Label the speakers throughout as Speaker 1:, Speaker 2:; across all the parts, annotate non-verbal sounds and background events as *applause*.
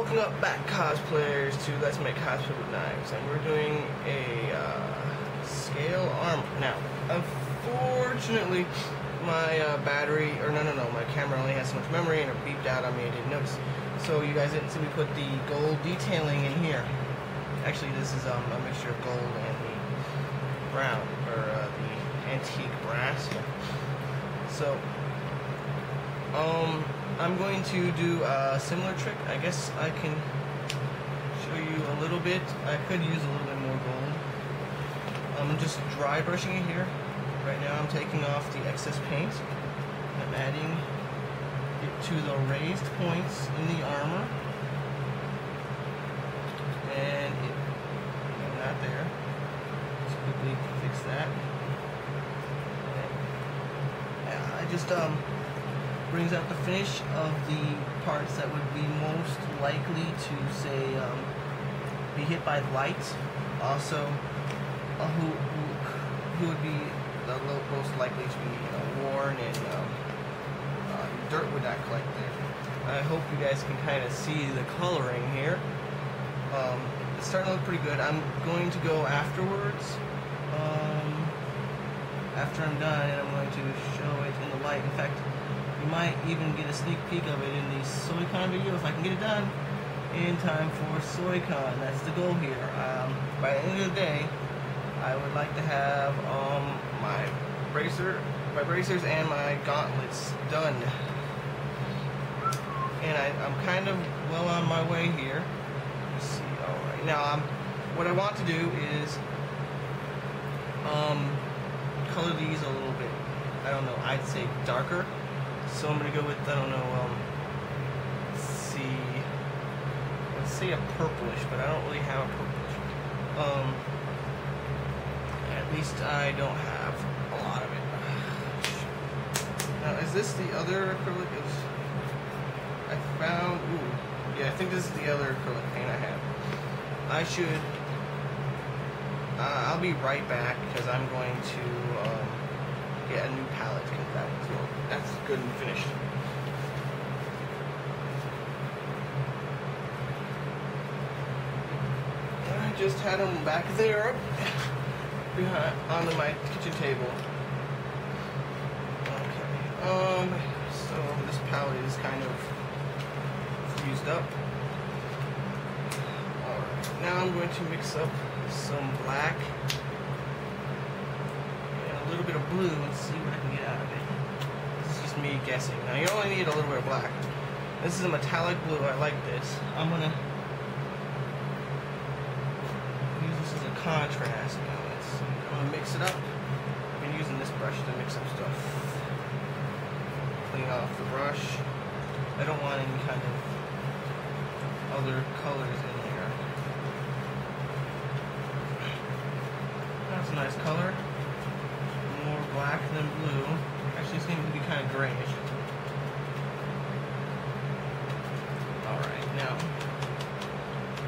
Speaker 1: Welcome up back, cosplayers, to Let's Make Cosplay with Knives, and we're doing a uh, scale armor. Now, unfortunately, my uh, battery, or no, no, no, my camera only has so much memory, and it beeped out on me. I didn't notice. So you guys didn't see me put the gold detailing in here. Actually, this is um, a mixture of gold and the brown, or uh, the antique brass. So, um, I'm going to do a similar trick. I guess I can show you a little bit. I could use a little bit more gold. I'm just dry brushing it here. Right now I'm taking off the excess paint. I'm adding it to the raised points in the armor. And it, no, not there. Let's quickly fix that. Yeah, I just, um, brings out the finish of the parts that would be most likely to say um, be hit by light. Also, uh, who, who who would be the most likely to be know, worn and um, uh, dirt would not collect there. I hope you guys can kind of see the coloring here. Um, it's starting to look pretty good. I'm going to go afterwards. Um, after I'm done, and I'm going to show it in the light. In fact, you might even get a sneak peek of it in the SoyCon video if I can get it done in time for SoyCon. That's the goal here. Um, by the end of the day, I would like to have um, my bracer, my bracers and my gauntlets done. And I, am kind of well on my way here. Let's see. All right. Now, um, what I want to do is um, color these a little bit. I don't know. I'd say darker so I'm gonna go with I don't know. Um, let's see. Let's say a purplish, but I don't really have a purplish. Um, at least I don't have a lot of it. *sighs* Now, is this the other acrylic? Is I found? Ooh, yeah. I think this is the other acrylic paint I have. I should. Uh, I'll be right back because I'm going to um, get a new palette because that's good and finished. I just had them back there behind on my kitchen table. Okay. Um. So this palette is kind of used up. Alright. Now I'm going to mix up some black and a little bit of blue and see what I can get out of it. This is just me guessing. Now you only need a little bit of black. This is a metallic blue. I like this. I'm gonna use this as a contrast. Now let's. I'm gonna mix it up. I've been using this brush to mix up stuff. Clean off the brush. I don't want any kind of other colors in there. That's a nice color. More black than blue. Actually seems to be kind of grayish. Alright, now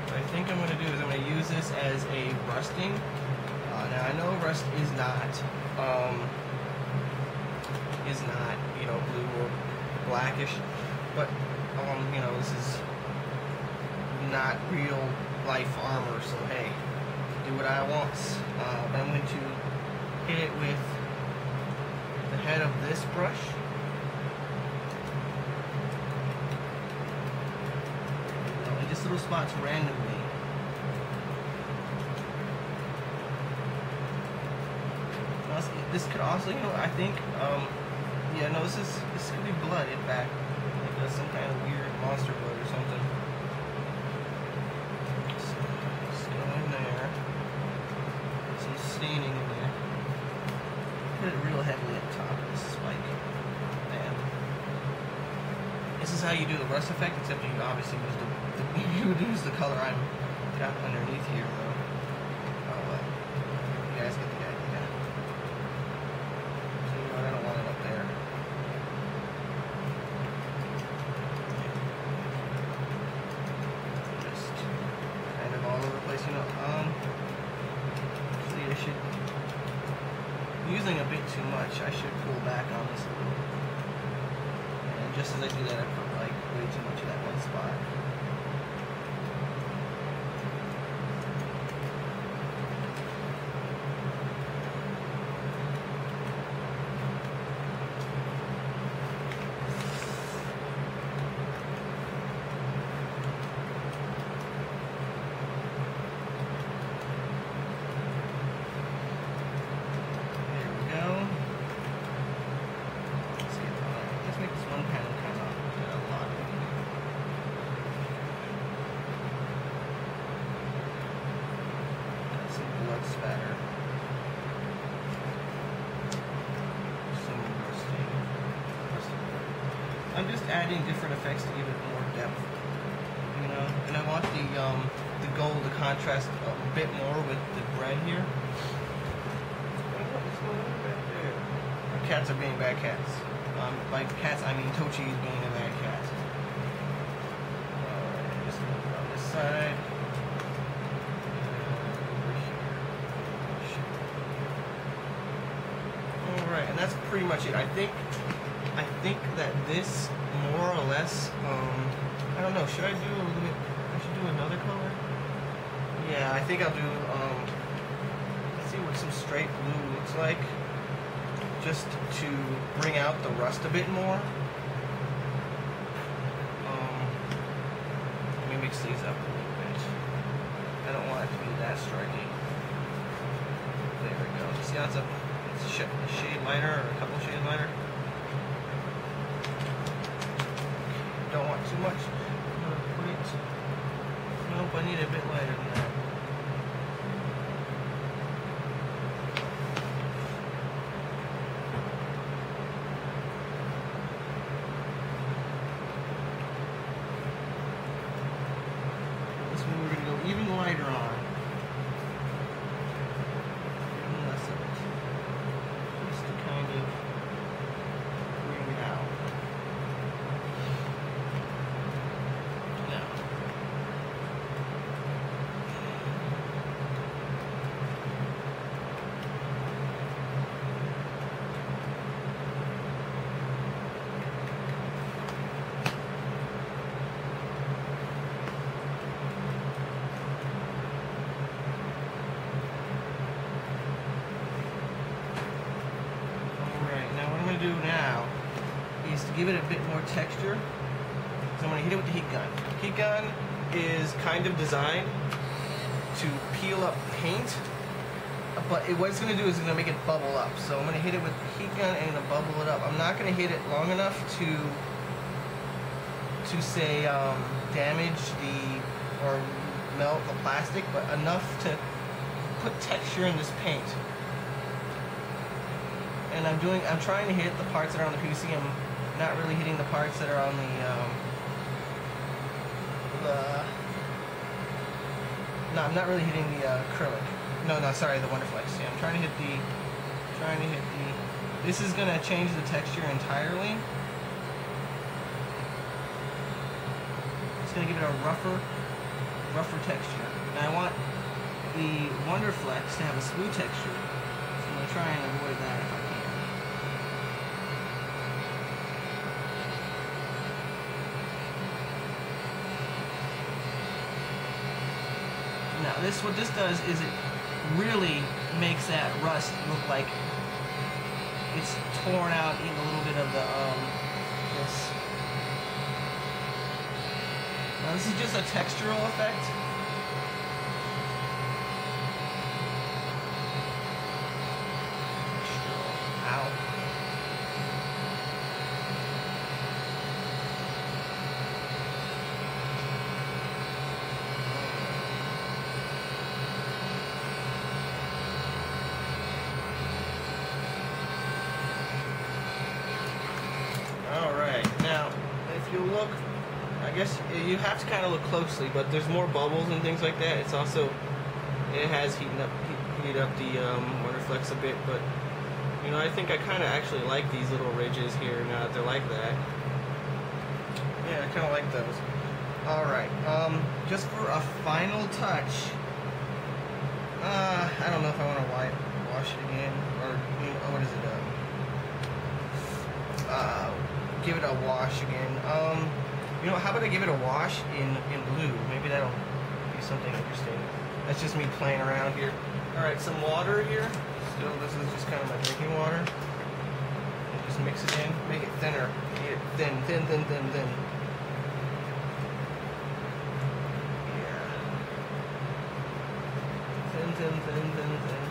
Speaker 1: what I think I'm going to do is I'm going to use this as a rusting. Uh, now I know rust is not um, is not you know blue or blackish, but um, you know this is not real life armor, so hey, do what I want. Uh, but I'm going to hit it with the head of this brush. Just little spots randomly. This could also, you know, I think, um, yeah, no, this is, this could be blood, in fact. Like some kind of weird monster blood or something. So, go in there. Some staining in there. Put it real heavily at the top of this spike. Bam. This is how you do the rust effect, except you obviously use the, the *laughs* you would use the color I'm got underneath here, though. Oh, well. You guys get the idea. So, you know what, I don't want it up there. Just kind of all over the place, you know. Um, see, I should using a bit too much. I should pull back on this a little. And just as I do that, I put like way too much in that one spot. Adding different effects to give it more depth. You know, and I want the um, the gold to contrast a bit more with the red here. Cats are being bad cats. Um, by cats, I mean Tochi is being a bad cat. Just move on this side. Alright, and that's pretty much it. I think think that this more or less um I don't know, should I do a little bit I should do another color? Yeah, I think I'll do um let's see what some straight blue looks like. Just to bring out the rust a bit more. Um let me mix these up a little bit. I don't want it to be that striking. There we go. See how it's a it's a shade lighter or a couple shades lighter? Don't want too much. Nope, I need a bit lighter than that. This one we're gonna go even lighter on. Even less of it. Just to kind of bring it out. Now. Alright, now what I'm going to do now is to give it a bit more texture. So I'm going to hit it with the heat gun. Heat gun is kind of designed to peel up paint, but it, what it's going to do is it's going to make it bubble up. So I'm going to hit it with the heat gun and to bubble it up. I'm not going to hit it long enough to to say um, damage the or melt the plastic, but enough to put texture in this paint and I'm doing I'm trying to hit the parts that are on the PC. I'm not really hitting the parts that are on the um, the no, I'm not really hitting the uh, acrylic. No, no, sorry, the Wonderflex. Yeah, I'm trying to hit the trying to hit the. This is gonna change the texture entirely. It's gonna give it a rougher, rougher texture. And I want the Wonderflex to have a smooth texture. So I'm gonna try and avoid that if I can. Now this what this does is it really makes that rust look like it's torn out in a little bit of the um this. Now this is just a textural effect. Textural. Ow. All right. Now, if you look, I guess you have to kind of look closely, but there's more bubbles and things like that. It's also it has heated up heat, heated up the um, Wonderflex a bit, but you know I think I kind of actually like these little ridges here now that they're like that. Yeah, I kind of like those. All right. Um, just for a final touch. Uh, I don't know if I want to wipe, wash it again, or you know, what is it? Um, uh, give it a wash again. Um, you know, how about I give it a wash in in blue? Maybe that'll be something interesting. That's just me playing around here. All right, some water here. Still, this is just kind of my drinking water. And just mix it in, make it thinner. It thin, thin, thin, thin, thin. Yeah. Thin, thin, thin, thin, thin.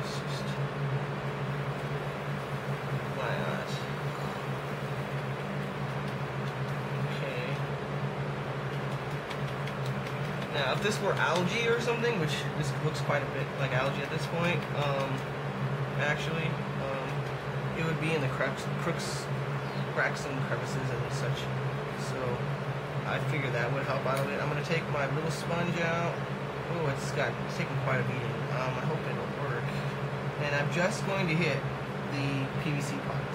Speaker 1: It's just- Why not? Okay. Now Now, if this were algae or something, which this looks quite a bit like algae at this point, um, actually, um, it would be in the cracks, crooks, cracks and crevices and such. So I figured that would help out a bit. I'm gonna take my little sponge out. Oh, it's got it's taking quite a beating. Um, I hope it'll work. And I'm just going to hit the PVC parts.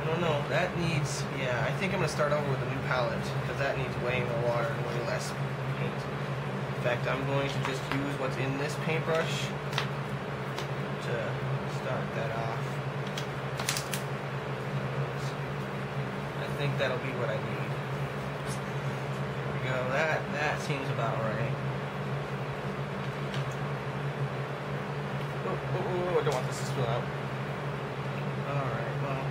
Speaker 1: I don't know. That needs, yeah, I think I'm going to start over with a new palette because that needs way more water and way less paint. In fact, I'm going to just use what's in this paintbrush to start that off. I think that'll be what I need. There we go. That, that seems about right. Oh, oh, oh, oh I don't want this to spill out. Alright, well.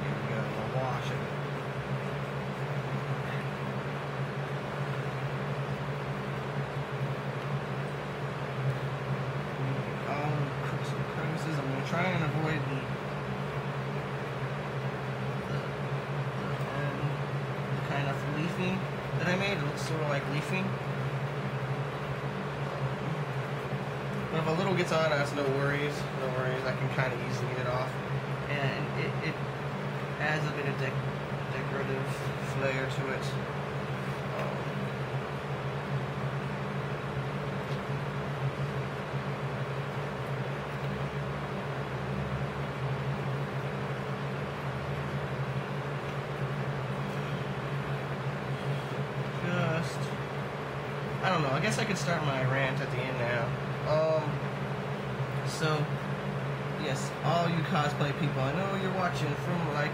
Speaker 1: Here we go, I'll wash it. All crooks and crevices. I'm gonna try and avoid the the, the, um, the kind of leafing that I made. It looks sort of like leafing. But if a little gets on, that's no worries. No worries. I can kind of easily get it off, and it, it adds a bit of dec decorative flair to it. Um, just I don't know. I guess I could start my rant at the end now. Um, so yes, all you cosplay people, I know you're watching from like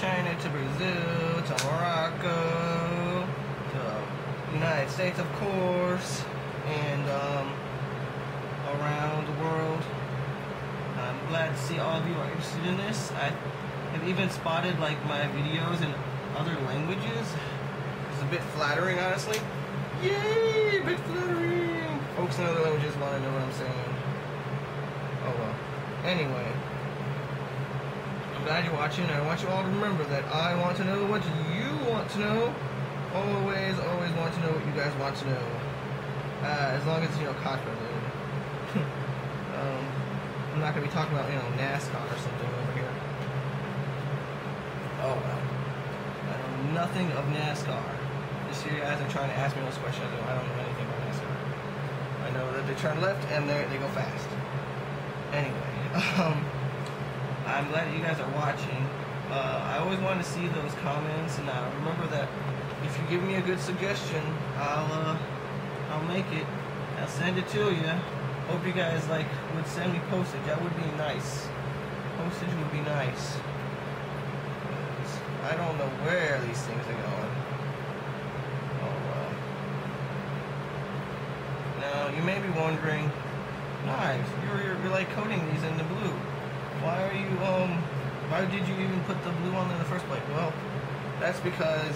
Speaker 1: China to Brazil to Morocco to United States, of course, and um, around the world. I'm glad to see all of you are interested in this. I have even spotted like my videos in other languages. It's a bit flattering, honestly. Yay, flattering. Folks in other languages want to know what I'm saying. Oh well. Anyway, I'm glad you're watching. and I want you all to remember that I want to know what you want to know. Always, always want to know what you guys want to know. Uh, as long as you know related. *laughs* um, I'm not gonna be talking about you know NASCAR or something over here. Oh well. I know nothing of NASCAR. This year, guys are trying to ask me those questions. I don't know anything about NASCAR. I know that they turn left and they they go fast. Anyway, *laughs* um, I'm glad that you guys are watching. Uh, I always want to see those comments, and uh, remember that if you give me a good suggestion, I'll uh, I'll make it. I'll send it to you. Hope you guys like would send me postage. That would be nice. Postage would be nice. I don't know where these things are going. Oh well. Now you may be wondering, knives. You're, you're like coating these in the blue. Why are you um? Why did you even put the blue on in the first place? Well, that's because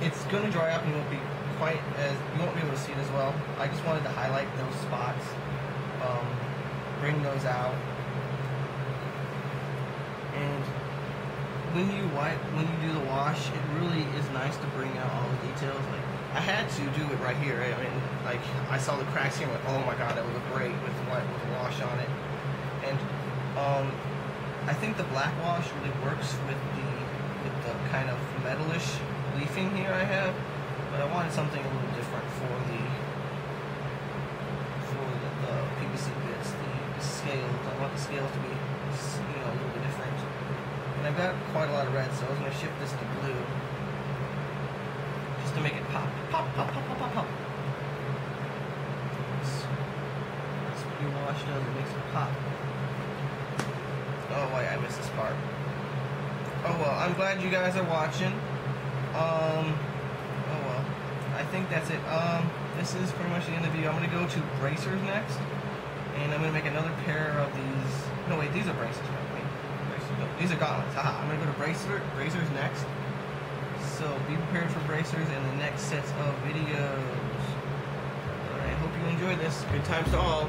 Speaker 1: it's gonna dry up and you won't be quite as you won't be able to see it as well. I just wanted to highlight those spots, um, bring those out, and when you wipe, when you do the wash, it really is nice to bring out all the details. Like I had to do it right here. I mean, like I saw the cracks here. and went, oh my god, that would look great with white with wash on it. And um, I think the black wash really works with the with the kind of metalish leafing here I have. But I wanted something a little different for the for the, the PVC bits, the, the scales. I want the scales to be you know a little bit different. And I've got quite a lot of red, so I was going to shift this to blue. To make it pop. Pop, pop, pop, pop, pop, pop. That's, what your wash does, it makes it pop. Oh, wait, I missed this part. Oh, well, I'm glad you guys are watching. Um, oh, well. I think that's it. Um, this is pretty much the end of the video. I'm going to go to bracers next. And I'm going to make another pair of these. No, wait, these are bracers, right? Bracers. These are gauntlets. Haha. I'm going to go to bracer, bracers next. So be prepared for bracers in the next sets of videos. Alright, hope you enjoyed this. Good times to all.